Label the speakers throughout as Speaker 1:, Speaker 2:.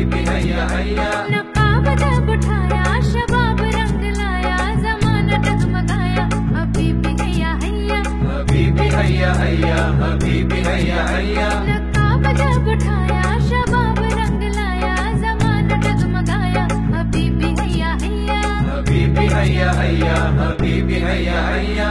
Speaker 1: बीबी हैया हैया
Speaker 2: नकाब जब उठाया शबाब रंग लाया जमाना डगमगाया अभी भी हैया हैया
Speaker 1: अभी भी हैया हैया अभी भी हैया हैया
Speaker 2: नकाब जब उठाया शबाब रंग लाया जमाना डगमगाया अभी भी हैया हैया
Speaker 1: अभी
Speaker 2: भी हैया हैया अभी भी हैया
Speaker 1: हैया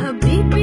Speaker 2: हबीबी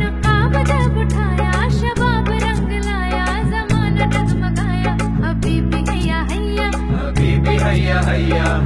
Speaker 2: नकाब जब उठाया